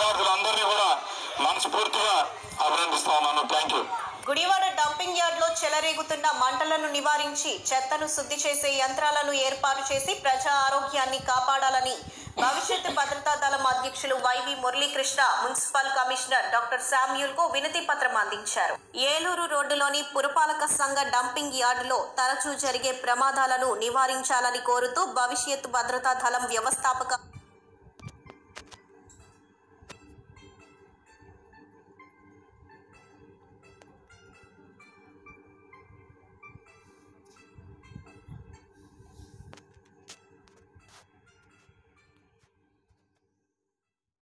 విద్యార్థులందరినీ కూడా మనస్ఫూర్తిగా అభినందిస్తా ఉన్నాను థ్యాంక్ యూ గుడివాడ డంపింగ్ యార్డ్లో చెలరేగుతున్న మంటలను నివారించి చెత్తను శుద్ధి చేసే యంత్రాలను ఏర్పాటు చేసి ప్రజా ఆరోగ్యాన్ని కాపాడాలని భవిష్యత్ భద్రతా దళం అధ్యక్షులు YV Muralikrishna municipal commissioner doctor శామ్యూల్కు వినతి పత్రం అందించారు. ఏలూరు రోడ్డులోని పురపాలక సంఘ డంపింగ్ యార్డులో తరచూ జరిగే ప్రమాదాలను నివారించాలని కోరుతూ భవిష్యత్ భద్రతా దళం వ్యవస్థాపక